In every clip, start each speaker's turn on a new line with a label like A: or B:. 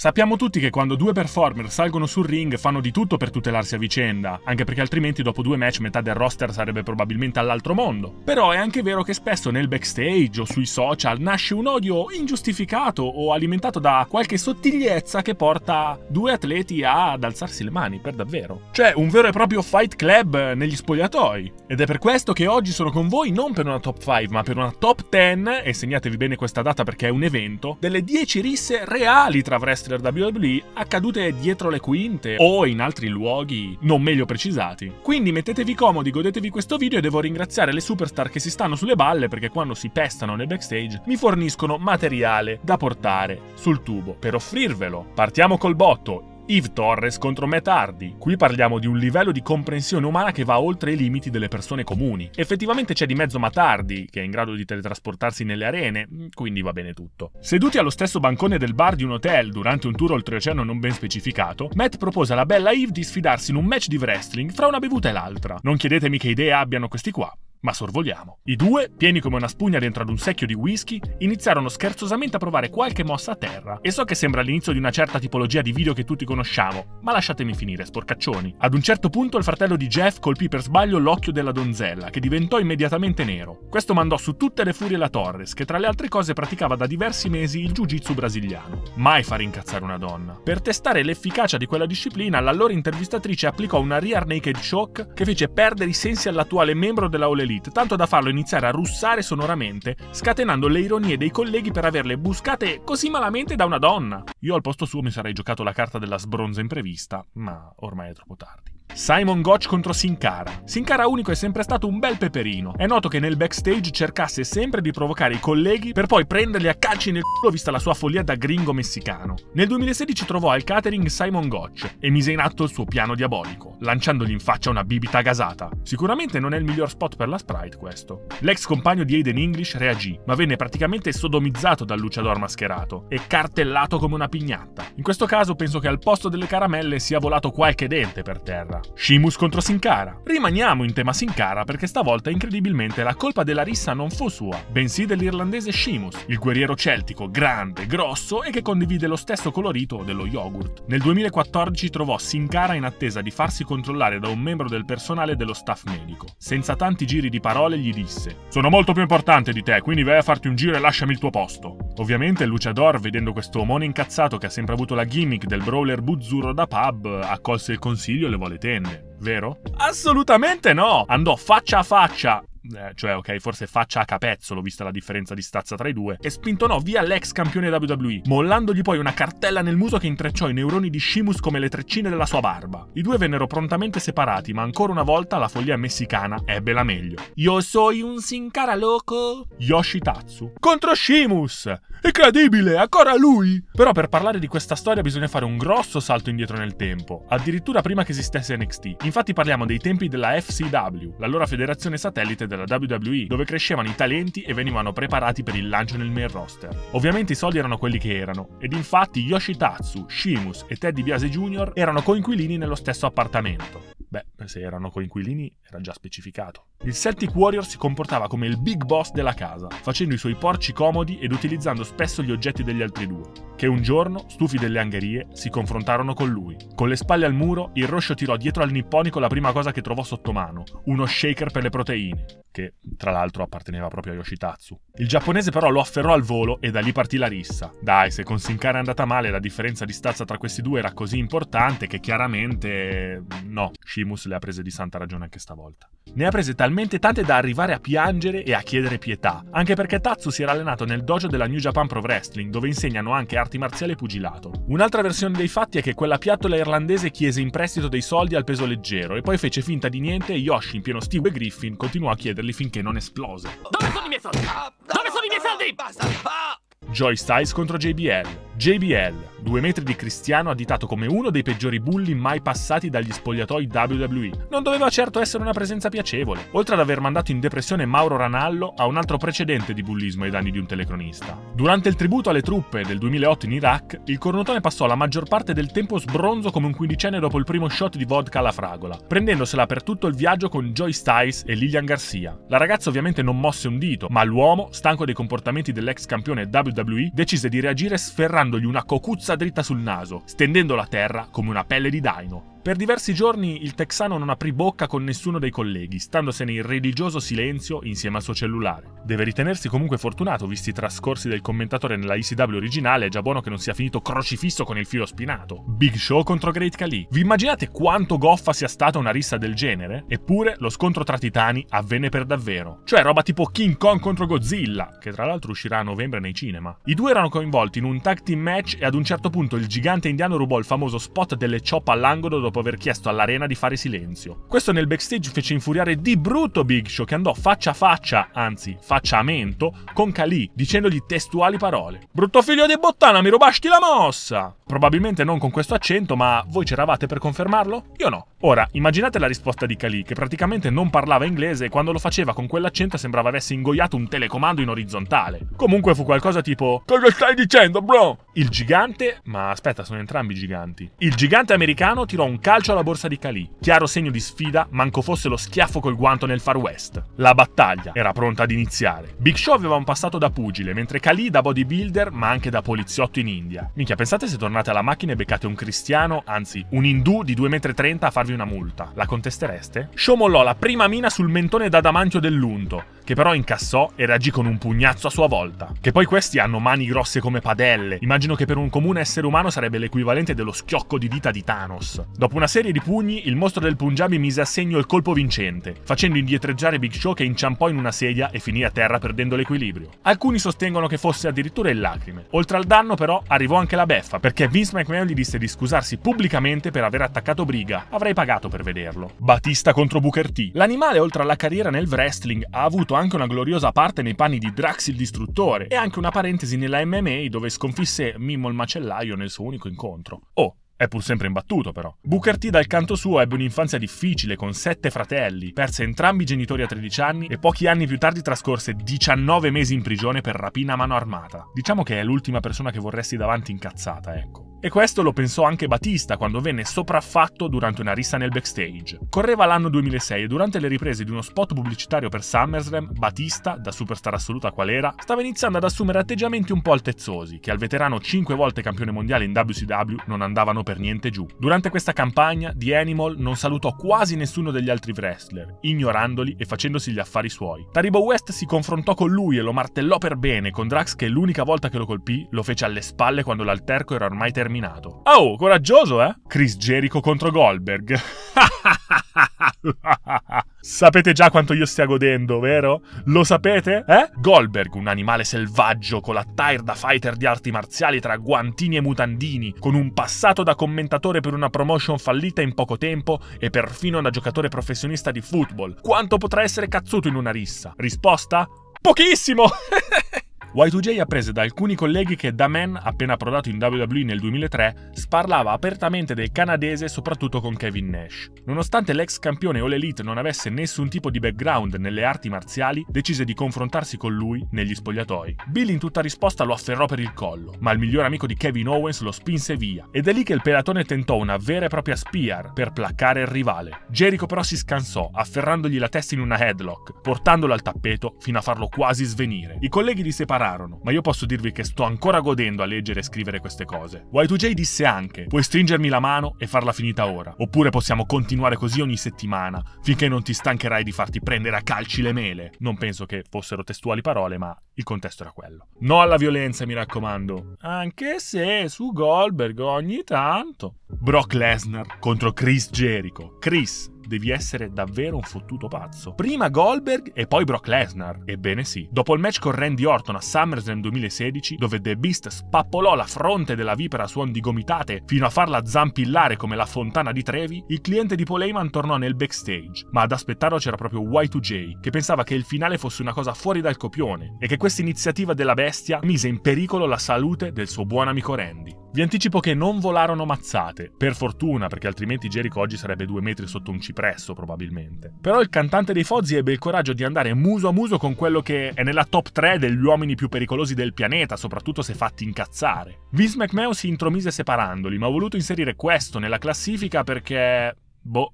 A: Sappiamo tutti che quando due performer salgono sul ring fanno di tutto per tutelarsi a vicenda, anche perché altrimenti dopo due match metà del roster sarebbe probabilmente all'altro mondo. Però è anche vero che spesso nel backstage o sui social nasce un odio ingiustificato o alimentato da qualche sottigliezza che porta due atleti ad alzarsi le mani per davvero. Cioè un vero e proprio fight club negli spogliatoi. Ed è per questo che oggi sono con voi non per una top 5 ma per una top 10, e segnatevi bene questa data perché è un evento, delle 10 risse reali tra wrestler wrestler WWE accadute dietro le quinte o in altri luoghi non meglio precisati. Quindi mettetevi comodi, godetevi questo video e devo ringraziare le superstar che si stanno sulle balle perché quando si pestano nel backstage mi forniscono materiale da portare sul tubo per offrirvelo. Partiamo col botto. Yves Torres contro Matt Hardy. Qui parliamo di un livello di comprensione umana che va oltre i limiti delle persone comuni. Effettivamente c'è di mezzo Matt Hardy, che è in grado di teletrasportarsi nelle arene, quindi va bene tutto. Seduti allo stesso bancone del bar di un hotel durante un tour oltreoceano non ben specificato, Matt propose alla bella Yves di sfidarsi in un match di wrestling fra una bevuta e l'altra. Non chiedetemi che idee abbiano questi qua, ma sorvoliamo. I due, pieni come una spugna dentro ad un secchio di whisky, iniziarono scherzosamente a provare qualche mossa a terra. E so che sembra l'inizio di una certa tipologia di video che tutti conosciamo, ma lasciatemi finire, sporcaccioni. Ad un certo punto il fratello di Jeff colpì per sbaglio l'occhio della donzella, che diventò immediatamente nero. Questo mandò su tutte le furie la Torres, che tra le altre cose praticava da diversi mesi il jiu-jitsu brasiliano. Mai far incazzare una donna. Per testare l'efficacia di quella disciplina, l'allora intervistatrice applicò una rear naked shock che fece perdere i sensi all'attuale membro della Ole Elite, tanto da farlo iniziare a russare sonoramente, scatenando le ironie dei colleghi per averle buscate così malamente da una donna. Io al posto suo mi sarei giocato la carta della sbronza imprevista, ma ormai è troppo tardi. Simon Gotch contro Sin Cara. Sin Cara unico è sempre stato un bel peperino. È noto che nel backstage cercasse sempre di provocare i colleghi per poi prenderli a calci nel culo vista la sua follia da gringo messicano. Nel 2016 trovò al catering Simon Gotch e mise in atto il suo piano diabolico, lanciandogli in faccia una bibita gasata. Sicuramente non è il miglior spot per la Sprite questo. L'ex compagno di Aiden English reagì, ma venne praticamente sodomizzato dal luciador mascherato e cartellato come una pignatta. In questo caso penso che al posto delle caramelle sia volato qualche dente per terra. Shimus contro Sin Cara. Rimaniamo in tema Sin Cara perché stavolta incredibilmente la colpa della rissa non fu sua, bensì dell'irlandese Shimus, il guerriero celtico grande, grosso e che condivide lo stesso colorito dello yogurt. Nel 2014 trovò Sin Cara in attesa di farsi controllare da un membro del personale dello staff medico. Senza tanti giri di parole gli disse Sono molto più importante di te, quindi vai a farti un giro e lasciami il tuo posto. Ovviamente Luciador, vedendo questo omone incazzato che ha sempre avuto la gimmick del brawler buzzurro da pub, accolse il consiglio e levò le tende. Vero? Assolutamente no! Andò faccia a faccia eh, cioè ok, forse faccia a capezzolo vista la differenza di stazza tra i due, e spintonò via l'ex campione WWE, mollandogli poi una cartella nel muso che intrecciò i neuroni di Shimus come le treccine della sua barba. I due vennero prontamente separati, ma ancora una volta la follia messicana ebbe la meglio. Io soy un sin cara loco Yoshitatsu contro Shimus! Incredibile, ancora lui! Però per parlare di questa storia bisogna fare un grosso salto indietro nel tempo, addirittura prima che esistesse NXT. Infatti parliamo dei tempi della FCW, l'allora federazione satellite della WWE, dove crescevano i talenti e venivano preparati per il lancio nel main roster. Ovviamente i soldi erano quelli che erano, ed infatti Yoshitatsu, Shimus e Teddy Biase Jr. erano coinquilini nello stesso appartamento. Beh, se erano coinquilini era già specificato. Il Celtic Warrior si comportava come il big boss della casa, facendo i suoi porci comodi ed utilizzando spesso gli oggetti degli altri due, che un giorno, stufi delle angherie, si confrontarono con lui. Con le spalle al muro, il Roscio tirò dietro al nipponico la prima cosa che trovò sotto mano, uno shaker per le proteine, che tra l'altro apparteneva proprio a Yoshitatsu. Il giapponese però lo afferrò al volo e da lì partì la rissa. Dai, se con Sin Cara è andata male, la differenza di stazza tra questi due era così importante che chiaramente no, Shimus le ha prese di santa ragione anche stavolta. Ne ha prese talmente tante da arrivare a piangere e a chiedere pietà, anche perché Tatsu si era allenato nel dojo della New Japan Pro Wrestling, dove insegnano anche arti marziali e pugilato. Un'altra versione dei fatti è che quella piattola irlandese chiese in prestito dei soldi al peso leggero e poi fece finta di niente e Yoshi, in pieno Steve Griffin, continuò a chiederli finché non esplose.
B: Dove sono i miei soldi? Dove sono i miei soldi? Basta! Ah!
A: Joy Styles contro JBL. JBL, due metri di Cristiano additato come uno dei peggiori bulli mai passati dagli spogliatoi WWE. Non doveva certo essere una presenza piacevole, oltre ad aver mandato in depressione Mauro Ranallo a un altro precedente di bullismo ai danni di un telecronista. Durante il tributo alle truppe del 2008 in Iraq, il cornotone passò la maggior parte del tempo sbronzo come un quindicenne dopo il primo shot di vodka alla fragola, prendendosela per tutto il viaggio con Joy Styles e Lilian Garcia. La ragazza ovviamente non mosse un dito, ma l'uomo, stanco dei comportamenti dell'ex campione WWE, decise di reagire sferrando infilandogli una cocuzza dritta sul naso, stendendola a terra come una pelle di daino. Per diversi giorni il texano non aprì bocca con nessuno dei colleghi, standosene in religioso silenzio insieme al suo cellulare. Deve ritenersi comunque fortunato, visti i trascorsi del commentatore nella ECW originale, è già buono che non sia finito crocifisso con il filo spinato. Big Show contro Great Khali. Vi immaginate quanto goffa sia stata una rissa del genere? Eppure lo scontro tra titani avvenne per davvero. Cioè roba tipo King Kong contro Godzilla, che tra l'altro uscirà a novembre nei cinema. I due erano coinvolti in un tag team match e ad un certo punto il gigante indiano rubò il famoso spot delle chop all'angolo dopo aver chiesto all'arena di fare silenzio. Questo nel backstage fece infuriare di brutto Big Show che andò faccia a faccia, anzi faccia a mento, con Kali, dicendogli testuali parole. Brutto figlio di bottana, mi rubasti la mossa! Probabilmente non con questo accento, ma voi c'eravate per confermarlo? Io no. Ora, immaginate la risposta di Kali, che praticamente non parlava inglese e quando lo faceva con quell'accento sembrava avesse ingoiato un telecomando in orizzontale. Comunque fu qualcosa tipo Cosa stai dicendo, bro? Il gigante, ma aspetta, sono entrambi giganti. Il gigante americano tirò un calcio alla borsa di Kali. Chiaro segno di sfida, manco fosse lo schiaffo col guanto nel Far West. La battaglia era pronta ad iniziare. Big Show aveva un passato da pugile, mentre Kali da bodybuilder, ma anche da poliziotto in India. Minchia, pensate se tornate tornate alla macchina e beccate un cristiano, anzi un indù di 2,30 m a farvi una multa. La contestereste? Show mollò la prima mina sul mentone d'adamantio dell'unto, che però incassò e reagì con un pugnazzo a sua volta. Che poi questi hanno mani grosse come padelle. Immagino che per un comune essere umano sarebbe l'equivalente dello schiocco di dita di Thanos. Dopo una serie di pugni, il mostro del Punjabi mise a segno il colpo vincente, facendo indietreggiare Big Show che inciampò in una sedia e finì a terra perdendo l'equilibrio. Alcuni sostengono che fosse addirittura in lacrime. Oltre al danno però arrivò anche la beffa, perché Vince McMahon gli disse di scusarsi pubblicamente per aver attaccato Briga. Avrei pagato per vederlo. Batista contro Booker T. L'animale, oltre alla carriera nel wrestling, ha avuto anche una gloriosa parte nei panni di Drax il Distruttore e anche una parentesi nella MMA dove sconfisse Mimmo il Macellaio nel suo unico incontro. Oh, è pur sempre imbattuto, però. Booker T, dal canto suo, ebbe un'infanzia difficile, con sette fratelli, perse entrambi i genitori a 13 anni e pochi anni più tardi trascorse 19 mesi in prigione per rapina a mano armata. Diciamo che è l'ultima persona che vorresti davanti incazzata, ecco. E questo lo pensò anche Batista quando venne sopraffatto durante una rissa nel backstage. Correva l'anno 2006 e durante le riprese di uno spot pubblicitario per SummerSlam, Batista, da superstar assoluta qual era, stava iniziando ad assumere atteggiamenti un po' altezzosi, che al veterano 5 volte campione mondiale in WCW non andavano per niente giù. Durante questa campagna, The Animal non salutò quasi nessuno degli altri wrestler, ignorandoli e facendosi gli affari suoi. Taribo West si confrontò con lui e lo martellò per bene, con Drax che l'unica volta che lo colpì lo fece alle spalle quando l'alterco era ormai terminato. Oh, coraggioso, eh? Chris Jericho contro Goldberg. Sapete già quanto io stia godendo, vero? Lo sapete? Eh? Goldberg, un animale selvaggio con l'attire da fighter di arti marziali tra guantini e mutandini, con un passato da commentatore per una promotion fallita in poco tempo e perfino da giocatore professionista di football. Quanto potrà essere cazzuto in una rissa? Risposta? Pochissimo! Y2J apprese da alcuni colleghi che Da Man, appena approdato in WWE nel 2003, sparlava apertamente del canadese soprattutto con Kevin Nash. Nonostante l'ex campione All Elite non avesse nessun tipo di background nelle arti marziali, decise di confrontarsi con lui negli spogliatoi. Bill in tutta risposta lo afferrò per il collo, ma il miglior amico di Kevin Owens lo spinse via, ed è lì che il pelatone tentò una vera e propria spear per placcare il rivale. Jericho però si scansò, afferrandogli la testa in una headlock, portandolo al tappeto fino a farlo quasi svenire. I colleghi li separarono separarono, ma io posso dirvi che sto ancora godendo a leggere e scrivere queste cose. Y2J disse anche: Puoi stringermi la mano e farla finita ora, oppure possiamo continuare così ogni settimana, finché non ti stancherai di farti prendere a calci le mele. Non penso che fossero testuali parole, ma il contesto era quello. No alla violenza, mi raccomando. Anche se su Goldberg ogni tanto. Brock Lesnar contro Chris Jericho. Chris, devi essere davvero un fottuto pazzo. Prima Goldberg e poi Brock Lesnar. Ebbene sì. Dopo il match con Randy Orton a SummerSlam 2016, dove The Beast spappolò la fronte della vipera a suon di gomitate fino a farla zampillare come la fontana di Trevi, il cliente di Paul Heyman tornò nel backstage. Ma ad aspettarlo c'era proprio Y2J, che pensava che il finale fosse una cosa fuori dal copione e che questa iniziativa della bestia mise in pericolo la salute del suo buon amico Randy. Vi anticipo che non volarono mazzate, per fortuna, perché altrimenti Jericho oggi sarebbe due metri sotto un cipresso, probabilmente. Però il cantante dei Fozzi ebbe il coraggio di andare muso a muso con quello che è nella top 3 degli uomini più pericolosi del pianeta, soprattutto se fatti incazzare. Vince McMahon si intromise separandoli, ma ha voluto inserire questo nella classifica perché... boh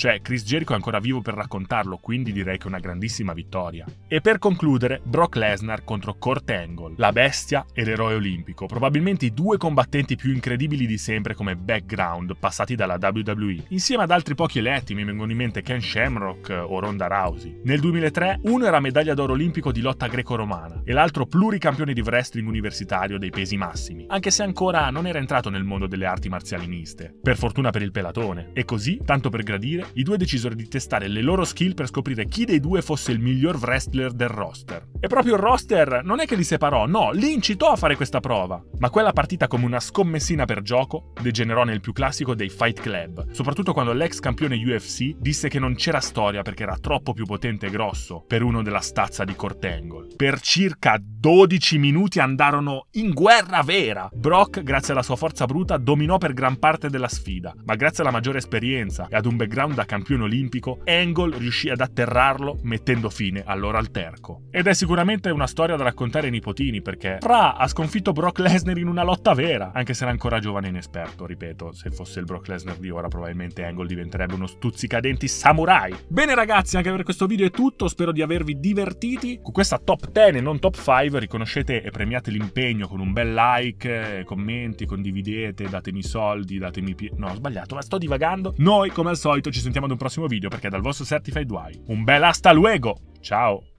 A: Cioè, Chris Jericho è ancora vivo per raccontarlo, quindi direi che è una grandissima vittoria. E per concludere, Brock Lesnar contro Kurt Angle, la bestia e l'eroe olimpico, probabilmente i due combattenti più incredibili di sempre come background passati dalla WWE. Insieme ad altri pochi eletti mi vengono in mente Ken Shamrock o Ronda Rousey. Nel 2003 uno era medaglia d'oro olimpico di lotta greco-romana e l'altro pluricampione di wrestling universitario dei pesi massimi, anche se ancora non era entrato nel mondo delle arti marziali miste. Per fortuna per il pelatone. E così, tanto per gradire, i due decisero di testare le loro skill per scoprire chi dei due fosse il miglior wrestler del roster. E proprio il roster non è che li separò, no, li incitò a fare questa prova. Ma quella partita come una scommessina per gioco degenerò nel più classico dei Fight Club, soprattutto quando l'ex campione UFC disse che non c'era storia perché era troppo più potente e grosso per uno della stazza di Kurt Angle. Per circa 12 minuti andarono in guerra vera. Brock, grazie alla sua forza bruta, dominò per gran parte della sfida, ma grazie alla maggiore esperienza e ad un background da campione olimpico, Angle riuscì ad atterrarlo mettendo fine al loro alterco. Ed è sicuramente una storia da raccontare ai nipotini perché Fra ha sconfitto Brock Lesnar in una lotta vera, anche se era ancora giovane e inesperto, ripeto, se fosse il Brock Lesnar di ora probabilmente Angle diventerebbe uno stuzzicadenti samurai. Bene ragazzi, anche per questo video è tutto, spero di avervi divertiti. Con questa top 10 e non top 5 riconoscete e premiate l'impegno con un bel like, commenti, condividete, datemi soldi, datemi... Pi- no, ho sbagliato, ma sto divagando. Noi, come al solito, ci sentiamo ad un prossimo video perché dal vostro Certified Why. Un bel hasta luego! Ciao!